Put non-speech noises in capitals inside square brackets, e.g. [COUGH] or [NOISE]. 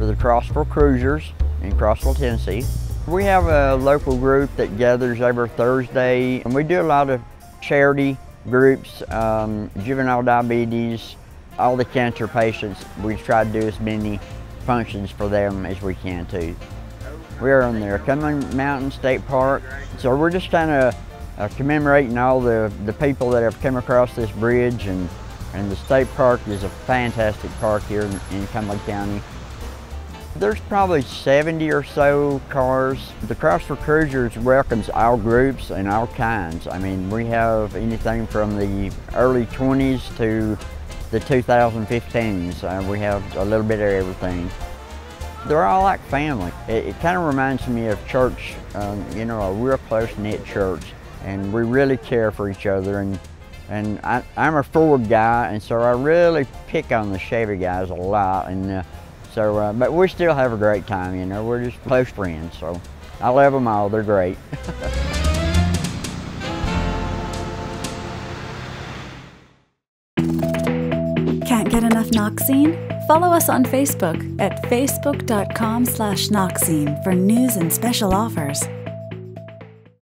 for the Crossville Cruisers in Crossville, Tennessee. We have a local group that gathers every Thursday, and we do a lot of charity groups, um, juvenile diabetes, all the cancer patients. We try to do as many functions for them as we can too. We are in the Cumberland Mountain State Park, so we're just kind of uh, commemorating all the, the people that have come across this bridge and, and the state park is a fantastic park here in, in Cumberland County. There's probably 70 or so cars. The Crossville Cruisers welcomes all groups and all kinds. I mean, we have anything from the early 20s to the 2015s. Uh, we have a little bit of everything. They're all like family. It, it kind of reminds me of church, um, you know, a real close-knit church. And we really care for each other. And, and I, am a Ford guy, and so I really pick on the Chevy guys a lot. And uh, so, uh, but we still have a great time, you know. We're just close friends, so I love them all. They're great. [LAUGHS] Can't get enough KNOXzine? Follow us on Facebook at facebook.com slash KNOXzine for news and special offers.